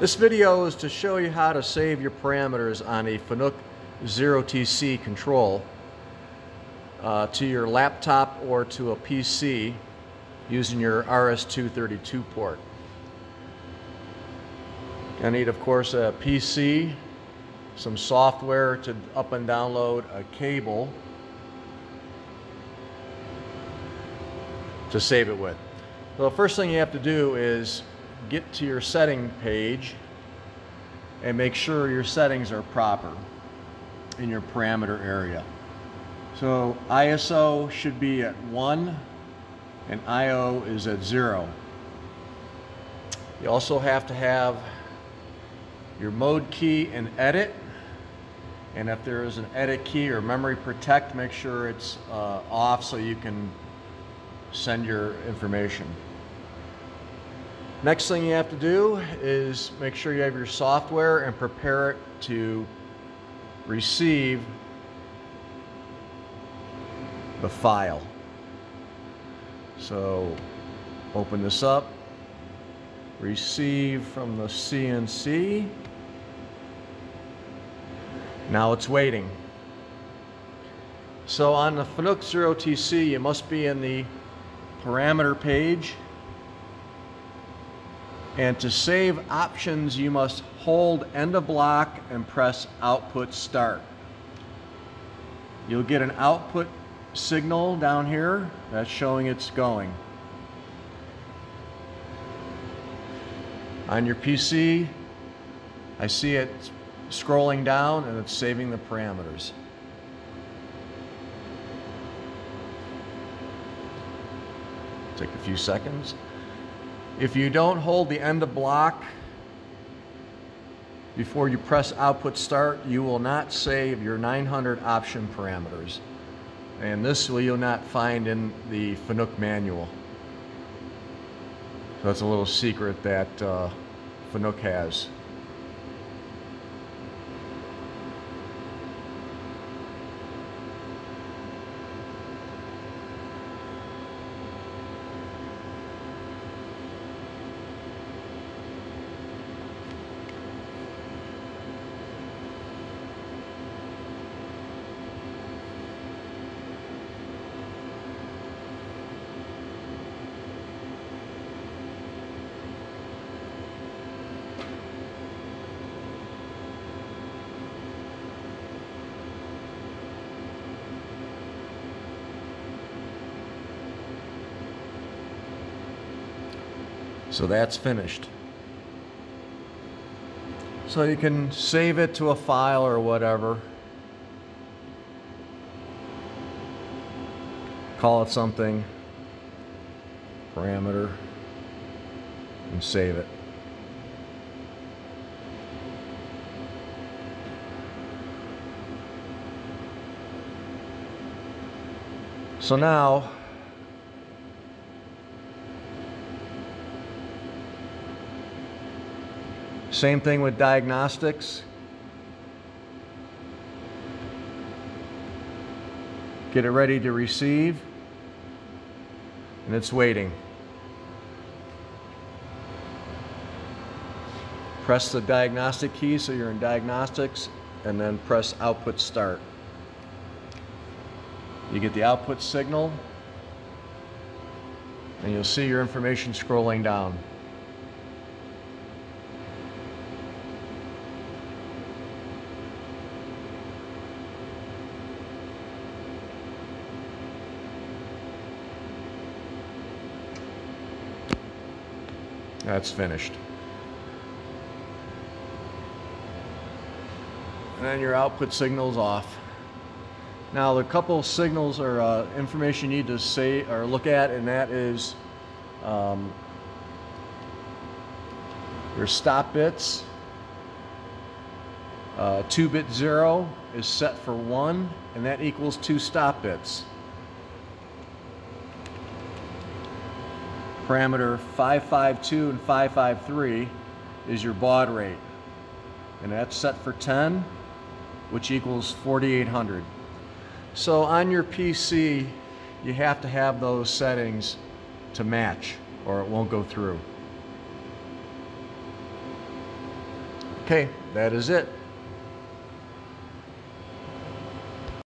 This video is to show you how to save your parameters on a Fanuc Zero TC control uh, to your laptop or to a PC using your RS-232 port. I need, of course, a PC, some software to up and download a cable to save it with. So the first thing you have to do is get to your setting page and make sure your settings are proper in your parameter area. So ISO should be at 1 and IO is at 0. You also have to have your mode key and edit and if there is an edit key or memory protect make sure it's uh, off so you can send your information. Next thing you have to do is make sure you have your software and prepare it to receive the file. So open this up, receive from the CNC. Now it's waiting. So on the Fanuc Zero TC, you must be in the parameter page and to save options, you must hold end of block and press output start. You'll get an output signal down here that's showing it's going. On your PC, I see it scrolling down and it's saving the parameters. Take a few seconds. If you don't hold the end of block before you press output start, you will not save your 900 option parameters. And this will you'll not find in the Fanuc manual. So that's a little secret that uh, has. So that's finished. So you can save it to a file or whatever. Call it something, parameter, and save it. So now Same thing with diagnostics. Get it ready to receive. And it's waiting. Press the diagnostic key so you're in diagnostics and then press output start. You get the output signal and you'll see your information scrolling down. That's finished. And then your output signal's off. Now the couple signals or uh, information you need to say or look at and that is um, your stop bits. Uh, 2-bit 0 is set for 1 and that equals 2 stop bits. Parameter 552 and 553 is your baud rate. And that's set for 10, which equals 4800. So on your PC, you have to have those settings to match or it won't go through. Okay, that is it.